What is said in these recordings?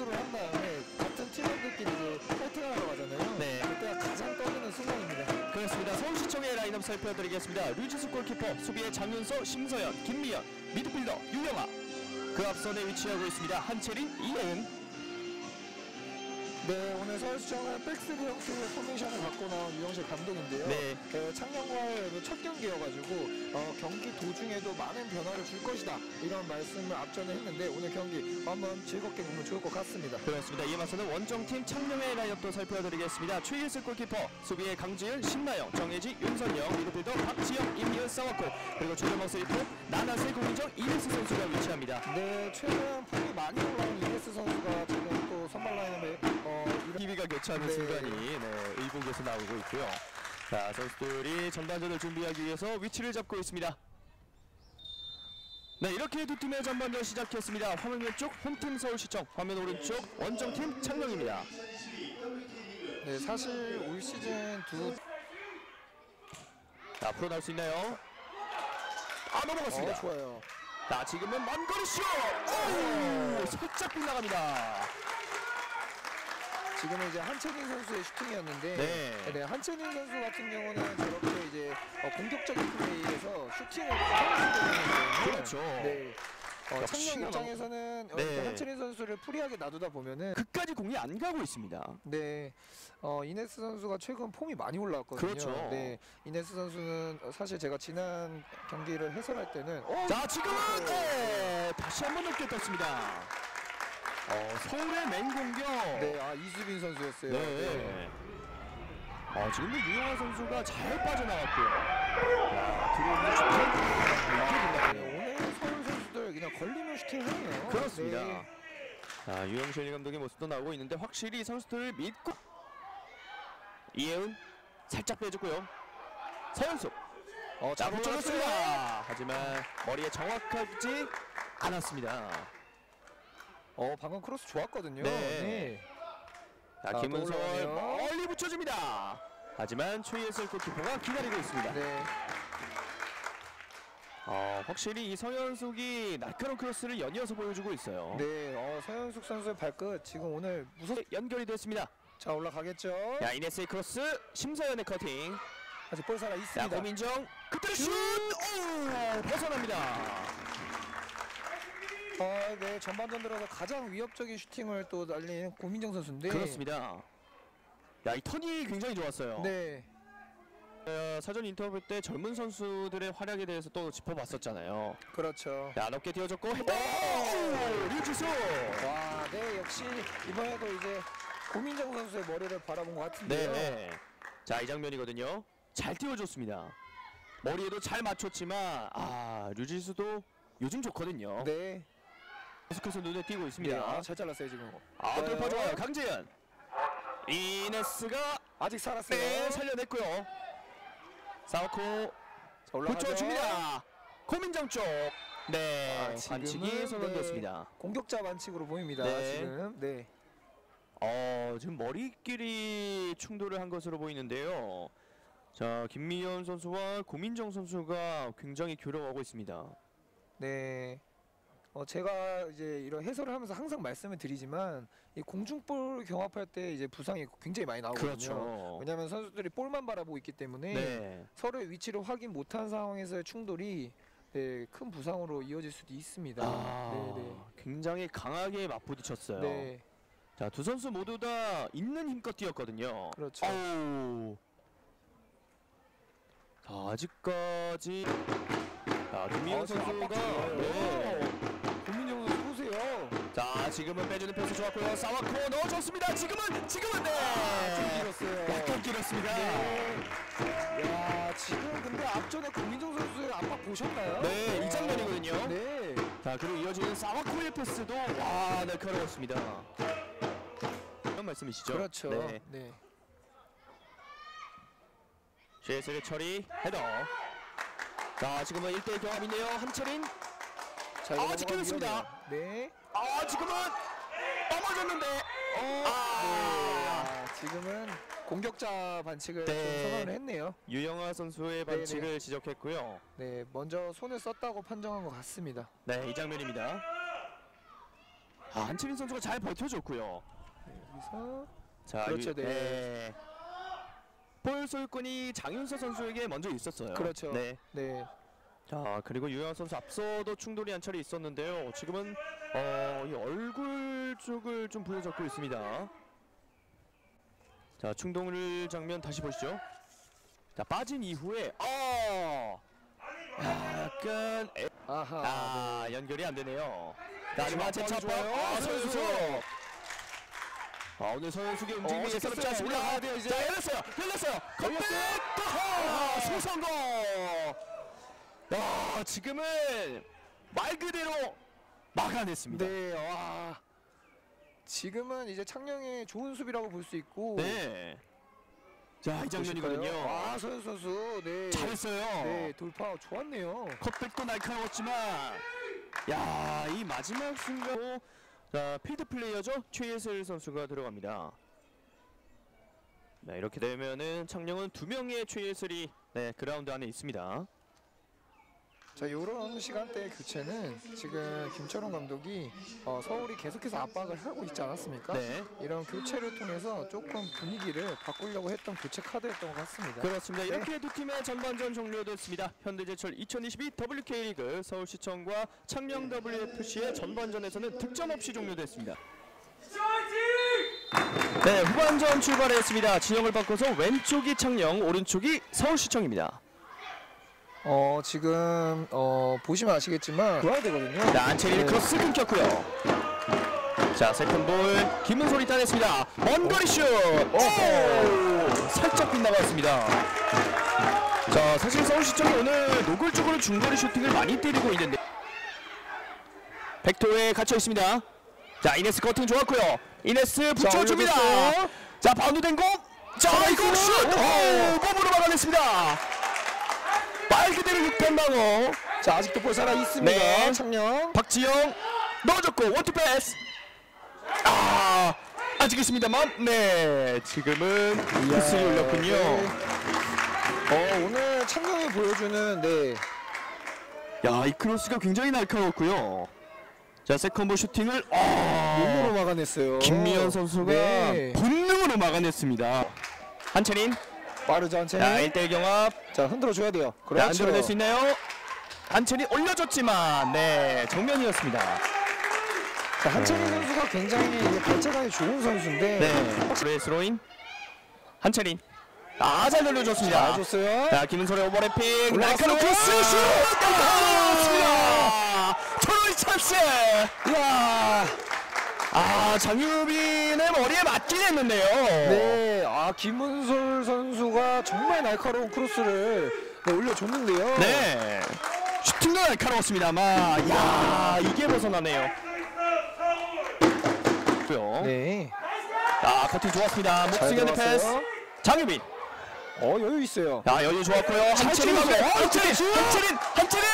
복수를 한 다음에 같은 팀원들끼리 이제 파이팅하러 가잖아요. 네. 그때가 가장 떠오르는 순간입니다. 그렇습니다. 서울시청의 라인업 살펴드리겠습니다. 류지수 골키퍼, 수비의 장윤서, 심서연, 김미연, 미드필더 유영아. 그 앞선에 위치하고 있습니다. 한채린, 이혜은. 네, 오늘 서울시청은 back three 형식의 포메이션을 갖고 나온 유영실 감독인데요. 네. 그 창녕과의 그첫 경기여가지고 어, 경기 도중에도 많은 변화를 줄 것이다 이런 말씀을 앞전에 했는데 오늘 경기 한번 즐겁게 보면 좋을 것 같습니다. 그렇습니다. 이에 맞서는 원정팀 창녕의 라인업도 살펴드리겠습니다. 최일슬 골키퍼, 수비의 강지은, 신나영, 정혜지, 윤선영, 미드필더 박지영, 임희은, 싸워콜 그리고 최전방 세이프 나나세 고민정, 이리스 선수가 위치합니다. 네, 최근 폼이 많이 올라온 이에스 선수가 교체하는 네. 순간이 네, 일본에서 나오고 있고요. 자, 선수들이 전반전을 준비하기 위해서 위치를 잡고 있습니다. 네, 이렇게 두 팀의 전반전 시작했습니다. 화면 왼쪽 홈팀 서울시청, 화면 오른쪽 원정팀 창녕입니다. 네, 사실 올 시즌 두 자, 앞으로 나올 수 있나요? 아, 넘어갔습니다. 어, 좋아요. 자, 지금은 먼거리 슛! 오! 살짝 빗나갑니다. 지금은 이제 한채민 선수의 슈팅이었는데 네. 네, 한채민 선수 같은 경우는 저렇게 이제 어, 공격적인 플레이에서 슈팅을 하는 그렇죠. 네. 어, 창녕 입장에서는 어, 네. 이렇게 한채린 선수를 free하게 놔두다 보면은 끝까지 공이 안 가고 있습니다. 네, 어, 이네스 선수가 최근 폼이 많이 올라왔거든요. 그렇죠. 네, 이네스 선수는 어, 사실 제가 지난 경기를 해설할 때는 어, 자 지금은 네, 다시 한번 높게 떴습니다. 어, 서울의 맹 공격. 네, 아 이수빈 선수였어요. 네. 아 지금도 유영아 선수가 잘 빠져나왔고요. 야, 들어오는 슈팅 네. 오늘 서울 선수들 그냥 걸리면 슈팅하네요. 그렇습니다. 네. 자 유영실 감독의 모습도 나오고 있는데 확실히 선수들을 믿고 이혜은 살짝 빼줬고요. 서현숙 어, 자 잘. 붙여줬습니다. 하지만 머리에 정확하지 않았습니다. 어, 방금 크로스 좋았거든요. 네. 자, 자, 김은솔. 멀리 붙여줍니다. 하지만 최예슬 골키퍼가 기다리고 있습니다. 네. 어, 확실히 이 서현숙이 날카로운 크로스를 연이어서 보여주고 있어요. 네, 어, 서현숙 선수의 발끝 지금 오늘 무섭. 연결이 됐습니다. 자 올라가겠죠. 야, 이네스의 크로스, 심서연의 커팅. 아직 볼 살아 자, 있습니다. 고민정 그대로 슛! 오! 벗어납니다. 어, 네 전반전 들어서 가장 위협적인 슈팅을 또 날린 고민정 선수인데. 그렇습니다. 야, 이 턴이 굉장히 좋았어요. 네. 어, 사전 인터뷰 때 젊은 선수들의 활약에 대해서 또 짚어봤었잖아요. 그렇죠. 자, 높게 띄워줬고 헤더! 오! 류지수! 와, 네 역시 이번에도 이제 고민정 선수의 머리를 바라본 것 같은데요. 네. 자, 이 장면이거든요. 잘 띄워줬습니다. 머리에도 잘 맞췄지만 아, 류지수도 요즘 좋거든요. 네. 계속해서 눈에 띄고 네. 있습니다. 아, 잘 잘랐어요 지금. 아, 좋아요. 돌파 좋아요. 강재현. 이네스가 아직 살았어요. 네, 살려냈고요. 사우코. 붙여줍니다. 고민정 쪽. 네, 아, 반칙이 선언됐습니다. 공격자 반칙으로 보입니다. 네. 지금. 네. 어, 지금 머리끼리 충돌을 한 것으로 보이는데요. 자, 김미연 선수와 고민정 선수가 굉장히 교류하고 있습니다. 네. 어 제가 이제 이런 해설을 하면서 항상 말씀을 드리지만 이 공중볼 경합할 때 이제 부상이 굉장히 많이 나오거든요. 그렇죠. 왜냐하면 선수들이 볼만 바라보고 있기 때문에 네. 서로의 위치를 확인 못한 상황에서의 충돌이 네, 큰 부상으로 이어질 수도 있습니다. 아, 네, 굉장히 강하게 맞부딪혔어요. 네. 네. 자, 두 선수 모두 다 있는 힘껏 뛰었거든요. 그렇죠. 아우. 자, 아직까지 자, 김미영 아, 선수가 좋아요. 네. 자, 지금은 빼주는 패스 좋았고요. 사와코 넣어줬습니다. 지금은 지금은 네. 아, 좀 길었어요. 약간 길었습니다. 네. 야, 지금 근데 앞전에 고민정 선수의 압박 보셨나요? 네, 이 장면이거든요. 네. 자, 그리고 이어지는 사와코의 패스도 와, 날카로웠습니다. 그런 말씀이시죠? 그렇죠. 네. 네. 쉐슬의 처리 헤더. 자, 지금은 1대1 경합인데요. 한철인. 자, 아, 지켜냈습니다. 네. 아, 지금은 넘어졌는데. 어, 아. 네. 지금은 공격자 반칙을 네. 좀 선언을 했네요. 유영아 선수의 네네. 반칙을 지적했고요. 네, 먼저 손을 썼다고 판정한 것 같습니다. 네, 이 장면입니다. 아, 한채민 선수가 잘 버텨줬고요. 여기서 자, 그렇죠, 유- 네. 볼 소유권이 장윤서 선수에게 먼저 있었어요. 그렇죠. 네. 네. 자 그리고 유영 선수 앞서도 충돌이 한 차례 있었는데요. 지금은 어, 이 얼굴 쪽을 좀 보여줬고 있습니다. 자 충동을 장면 다시 보시죠. 자 빠진 이후에 어 약간 애- 아하. 아 연결이 안 되네요. 자 지금 하지만 제차 압박이 좋아요. 아, 서현수. 서현수. 아 오늘 움직임이 어, 예사롭지 시켰어요. 않습니다. 자 열렸어요. 열렸어요. 걸렸어요. 아, 소성공. 야 지금은 말 그대로 막아냈습니다. 네. 와. 지금은 이제 창녕의 좋은 수비라고 볼 수 있고. 네. 자, 이 장면이거든요. 아, 서현 선수. 네. 잘했어요. 네, 돌파 좋았네요. 컷백도 날카로웠지만 야, 이 마지막 순간 자, 필드 플레이어죠. 최예슬 선수가 들어갑니다. 네, 이렇게 되면은 창녕은 두 명의 최예슬이 네, 그라운드 안에 있습니다. 자, 이런 시간대 교체는 지금 김철웅 감독이 어, 서울이 계속해서 압박을 하고 있지 않았습니까? 네. 이런 교체를 통해서 조금 분위기를 바꾸려고 했던 교체 카드였던 것 같습니다. 그렇습니다. 네. 이렇게 두 팀의 전반전 종료됐습니다. 현대제철 2022 WK리그 서울시청과 창녕 WFC의 전반전에서는 득점 없이 종료됐습니다. 네, 후반전 출발했습니다. 진영을 바꿔서 왼쪽이 창녕, 오른쪽이 서울시청입니다. 어, 지금 어, 보시면 아시겠지만 좋아야 되거든요. 자, 안체리 네. 크로스 끊겼고요. 자, second ball 김은솔이 따냈습니다. 먼 거리 슛! 오! 살짝 빗나갔습니다. 자, 사실 서울시청이 오늘 노골적으로 중거리 슈팅을 많이 때리고 있는데 백도에 갇혀 있습니다. 자, 이네스 커팅 좋았고요. 이네스 붙여줍니다. 올려줬어요. 자, 바운드 된 공. 자, 이거 슛! 오, 몸으로 막아냈습니다. 말 그대로 육탄 방어. 자, 아직도 볼 살아 있습니다. 네. 창녕. 박지영 넣어줬고 원투 패스 아 아직 있습니다만 네 지금은 패스를 올렸군요 네. 어, 오늘 창녕이 보여주는 네. 야 이 크로스가 굉장히 날카로웠고요 자 second ball 슈팅을 아 몸으로 막아냈어요. 김미연 선수가 네. 본능으로 막아냈습니다 한채린 빠르죠, 한채. 자 1대1 경합 자, 흔들어 줘야 돼요. 자, 안 그렇죠. 들어낼 수 있나요? 한채린 올려줬지만 네 정면이었습니다 자, 한채린 선수가 굉장히 발전하기 좋은 선수인데 네 스로인 한채린 아잘 돌려줬습니다 잘 줬어요. 자 김은솔의 오버래핑. 날카로운 크로스 슛 날카로웠습니다 절호의 찬스 이야. 아 장유빈의 머리에 맞긴 했는데요 네, 아 김은솔 선수가 정말 날카로운 크로스를 네, 올려줬는데요. 네 슈팅도 날카로웠습니다만 야 이게 벗어나네요. 네. 아 커팅 좋았습니다 잘 목승현의 패스. 장유빈 어 여유 있어요. 야 여유 좋았고요 한채린. 한채린 슛! 한채린 한채린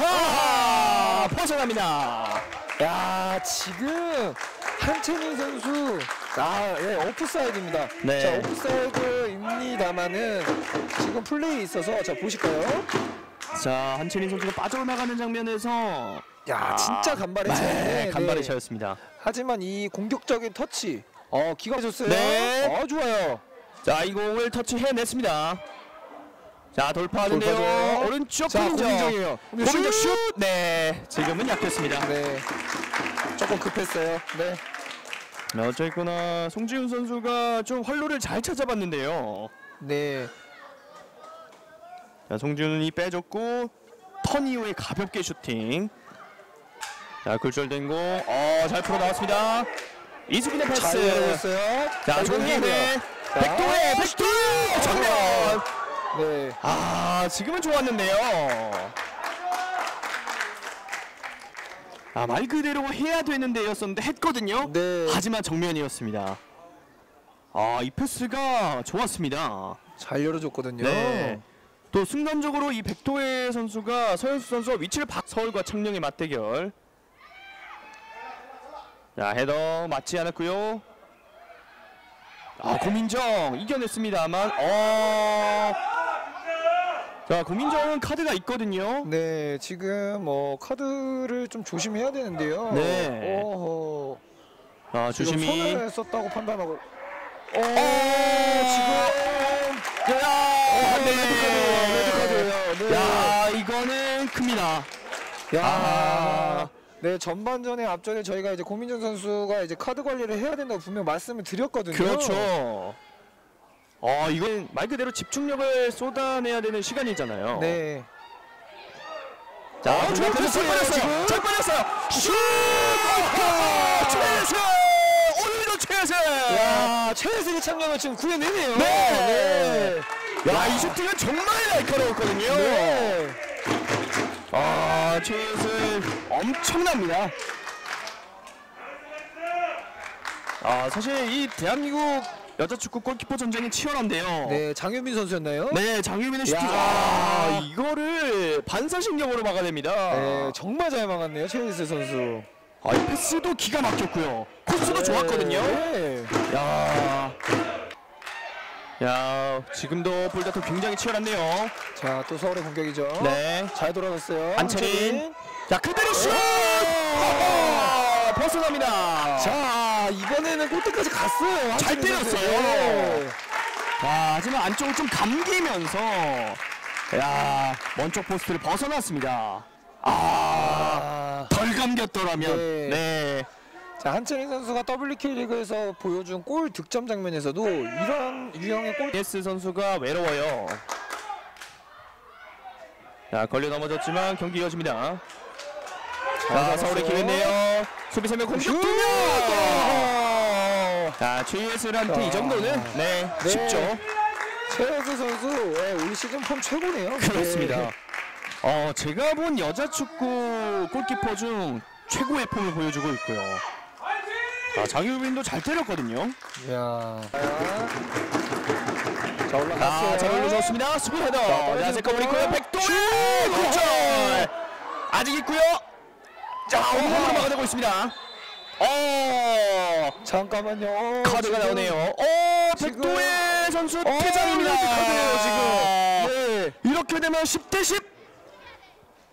아하 벗어납니다 야 지금 한채린 선수 아 예, 오프사이드입니다. 네. 자 오프사이드입니다만은 지금 플레이 있어서 자 보실까요? 자 한채린 선수가 빠져나가는 장면에서 야 진짜 간발의. 네, 간발의 네. 차였습니다. 하지만 이 공격적인 터치 어 기가 막혔어요. 네. 어 좋아요. 자, 이 공을 터치해냈습니다. 자, 돌파하는데요. 돌파죠. 오른쪽 자. 고민정이에요. 고민정 슛. 네, 지금은 약했습니다. 네. 조금 급했어요. 네. 네, 어쨌거나 송지훈 선수가 좀 활로를 잘 찾아봤는데요. 네. 자, 송지훈이 빼줬고 턴 이후에 가볍게 슈팅. 자, 굴절된 공. 어, 잘 풀어 나왔습니다. 이수빈의 패스. 잘. 자. 자, 백도에 백도 정면. 네. 아 지금은 좋았는데요. 아 말 그대로 해야 되는 데였었는데 했거든요. 네. 하지만 정면이었습니다. 아이 패스가 좋았습니다. 잘 열어줬거든요. 네. 또 순간적으로 이 백도혜 선수가 서현수 선수와 위치를 바 서울과 청룡의 맞대결. 자 헤더 맞지 않았고요. 아 고민정 이겨냈습니다만 어. 자, 고민정은 카드가 있거든요. 네, 지금 뭐 카드를 좀 조심해야 되는데요. 네. 오호. 아, 지금 조심히. 손을 썼다고 판단하고. 어, 지금 야, 어, 네. 레드카드예요. 레드카드예요. 네. 야, 이거는 큽니다. 야. 아. 네, 전반전에 앞전에 저희가 이제 고민정 선수가 이제 카드 관리를 해야 된다고 분명 말씀을 드렸거든요. 그렇죠. 어, 이건 말 그대로 집중력을 쏟아내야 되는 시간이잖아요. 네. 자, 어, 좋은 패스 잘 빠졌어요. 슛! 아, 최세! 오늘도 최세! 야, 최혜승의 창력을 지금 구해내네요. 네. 야, 이 슈팅은 정말 날카로웠거든요. 네. 아, 최예슬 엄청납니다. 아, 사실 이 대한민국 여자 축구 골키퍼 전쟁이 치열한데요. 네, 장윤민 선수였나요? 네, 장유민의 슈팅. 야. 아, 이거를 반사신경으로 막아냅니다. 네, 정말 잘 막았네요, 최혜승 선수. 아, 이 패스도 기가 막혔고요. 코스도 네. 좋았거든요. 네. 야. 야, 지금도 볼다툼 굉장히 치열한데요. 자, 또 서울의 공격이죠. 네. 잘 돌아갔어요. 안채린. 자, 그대로 슛! 오! 아, 벗어납니다. 자, 이번에는 골대까지 갔어요. 잘. 때렸어요. 네. 자, 하지만 안쪽을 좀 감기면서 야, 먼쪽 포스트를 벗어났습니다. 아, 아. 덜 감겼더라면. 네. 네. 자, 한채린 선수가 WK 리그에서 보여준 골 득점 장면에서도 이런 유형의 골 예스 선수가 외로워요. 자, 걸려 넘어졌지만 경기 이어집니다. 자, 서울의 기회인데요. 수비 세명 공격 슛! 두 명! 자, 최예슬한테 이 정도는 네, 네. 쉽죠. 최혜수 선수 예, 올 시즌 폼 최고네요. 그렇습니다. 네. 어, 제가 본 여자 축구 골키퍼 중 최고의 폼을 보여주고 있고요. 자, 장유빈도 잘 때렸거든요. 이야. 자, 아, 올라갔어요. 잘 올려줬습니다. 수비 헤더. 자. second. 백도의 슛! 굴절. 아직 있고요. 자, 온몸으로 막아내고 있습니다. 어, 잠깐만요. 카드가 지금- 나오네요. 어, 백도의 선수 어, 퇴장입니다. 카드예요, 지금. 네. 이렇게 되면 10대 10.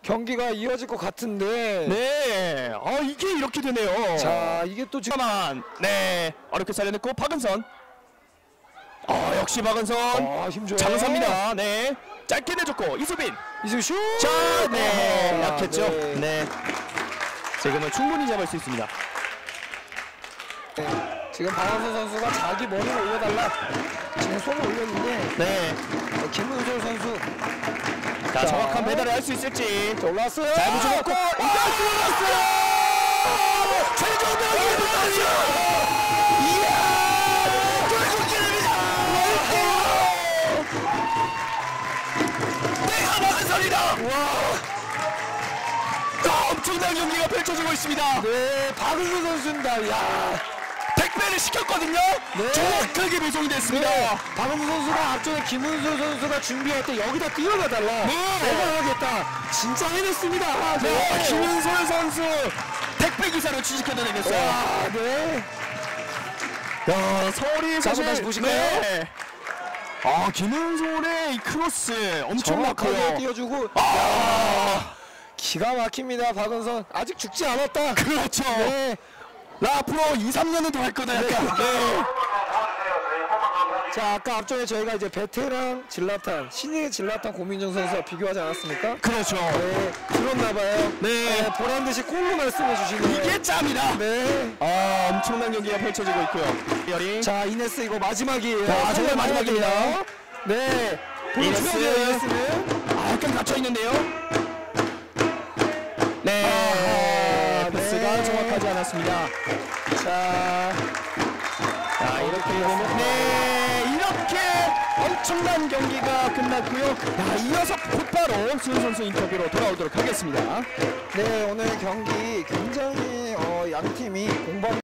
경기가 이어질 것 같은데. 네. 아, 이게 이렇게 되네요. 자, 이게 또 지금 잠깐만. 네. 어렵게 살려냈고 박은선. 아, 역시 박은선. 아, 힘 좋아요. 장사입니다. 네. 짧게 내줬고 이수빈. 이승 슛. 자, 네. 아하, 약했죠. 네. 네. 지금은 충분히 잡을 수 있습니다. 네. 지금 박한선 선수가 자기 머리를 올려달라. 지금 손을 올렸는데 네. 어, 김은솔 선수 자, 자. 정확한 배달을 할 수 있을지. 자, 올라왔어요. 잘 붙여놓고 들어갔어요. 최종명이 들어갔죠. 이야! 골국기입니다. 내가 막은 소리다. 와! 엄청난 경기가 펼쳐지고 있습니다. 네, 박은선 선수입니다. 야. 택배를 시켰거든요. 네. 정확하게 배송이 됐습니다. 네. 박은선 선수가 앞전에 김은솔 선수가 준비할 때 여기다 뛰어가달라. 네. 내가 하겠다. 진짜 해냈습니다. 네. 김은솔 선수 택배 기사로 취직해내겠어요. 와, 네. 야, 서울이 자, 사실 다시 보실까요? 네. 아, 김은솔의 이 크로스 엄청 막고요. 띄워주고 아, 기가 막힙니다. 박은선 아직 죽지 않았다. 그렇죠. 네. 나 앞으로 2, 3년은 더 할 거다. 약간. 네. 자, 아까 앞전에 저희가 이제 베테랑 즐라탄, 신의 즐라탄 고민정 선수와 비교하지 않았습니까? 그렇죠. 네, 들었나봐요. 네. 보란 듯이 골로 말씀해 주시네요. 이게 짬이다. 네. 아, 엄청난 경기가 펼쳐지고 있고요. 열이 자, 이네스 이거 마지막이에요. 자, 정말 마지막입니다. 네. 이네스. 보여주세요, 이네스는. 아, 약간 갇혀 있는데요. 않았습니다. 자, 자 이렇게 되면 네 이렇게 엄청난 경기가 끝났고요. 야, 이어서 곧바로 수현 선수 인터뷰로 돌아오도록 하겠습니다. 네, 오늘 경기 굉장히 어, 양 팀이 공방